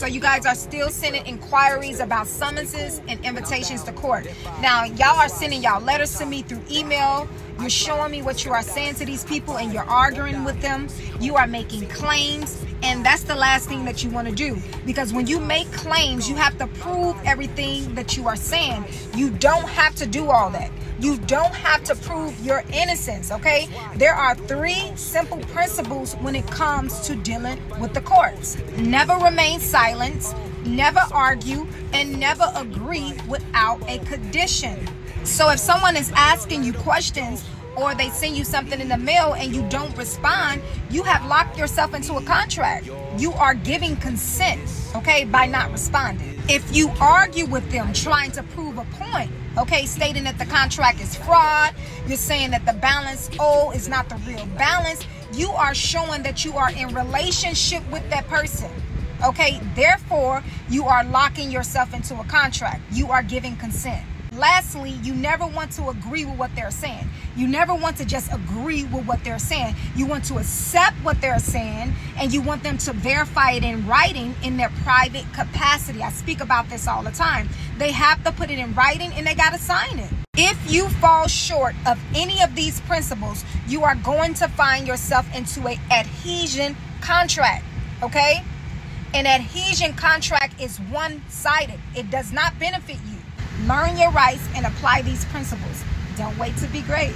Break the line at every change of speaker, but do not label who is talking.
So you guys are still sending inquiries about summonses and invitations to court. Now, y'all are sending y'all letters to me through email. You're showing me what you are saying to these people and you're arguing with them. You are making claims. And that's the last thing that you want to do. Because when you make claims, you have to prove everything that you are saying. You don't have to do all that. You don't have to prove your innocence, okay? There are three simple principles when it comes to dealing with the courts. Never remain silent, never argue, and never agree without a condition. So if someone is asking you questions or they send you something in the mail and you don't respond, you have locked yourself into a contract. You are giving consent, okay, by not responding. If you argue with them trying to prove a point, okay, stating that the contract is fraud, you're saying that the balance owed is not the real balance, you are showing that you are in relationship with that person. Okay, therefore, you are locking yourself into a contract. You are giving consent. Lastly, you never want to agree with what they're saying. You never want to just agree with what they're saying. You want to accept what they're saying and you want them to verify it in writing in their private capacity. I speak about this all the time. They have to put it in writing and they got to sign it. If you fall short of any of these principles, you are going to find yourself into a adhesion contract, okay? An adhesion contract is one-sided. It does not benefit you. Learn your rights and apply these principles. Don't wait to be great.